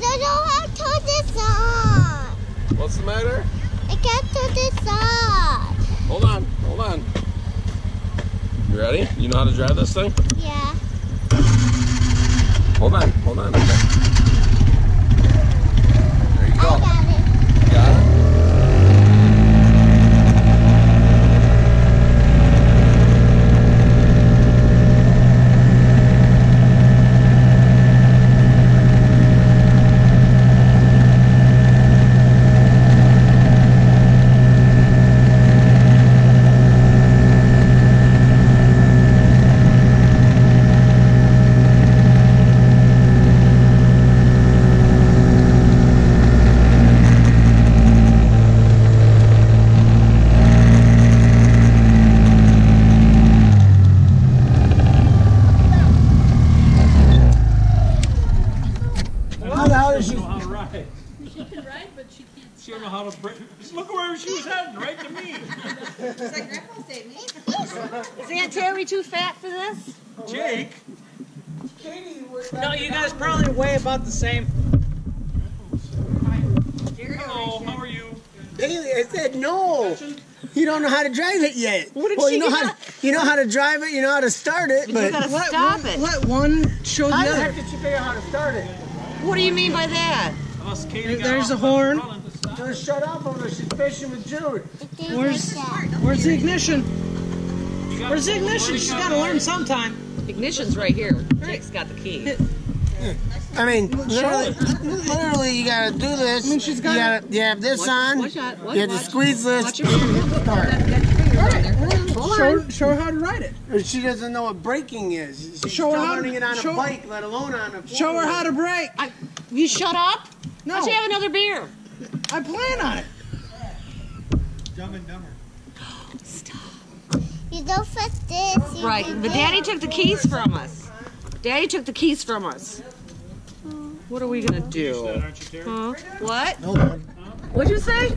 the side. What's the matter? I got to the side. Hold on, hold on. You ready? You know how to drive this thing? Yeah. Hold on, hold on. Okay. There you go. got it. You got it? How the hell did she? know how to ride. She can ride, but she don't know how to brake. Look where she was heading, right to me. Is Aunt Terry too fat for this? Jake. Katie No, you guys probably weigh about the same. Hello, how are you? Baylee, I said no. You don't know how to drive it yet. What did well, she you know how get? to, you know how to drive it. You know how to start it, You gotta stop it. Let one show the how other. heck did you figure out how to start it? What do you mean by that? Us Katie got There's a horn. Running. Just shut up over there. She's fishing with Jude. Where's- Where's the ignition? Where's the ignition? She's got to learn sometime. Ignition's right here. Jake's got the key. I mean, literally, literally, you gotta do this. I mean, she's got you gotta, you have this on. Watch out. Watch, You have to squeeze this. Watch your finger. Start. Got your finger on there. Show, show her how to ride it. She doesn't know what braking is. She's Show her still how to- learning it on show- a bike, let alone on a. Bike. Show her how to brake. I, you shut up. No, Why don't you have another beer? I plan on it. Dumb and dumber. Stop. You don't fit this. You Right, but this. Daddy took the keys from us. Daddy took the keys from us. What are we gonna do? Aren't you, Terry? Huh? What? Hold on. What'd you say?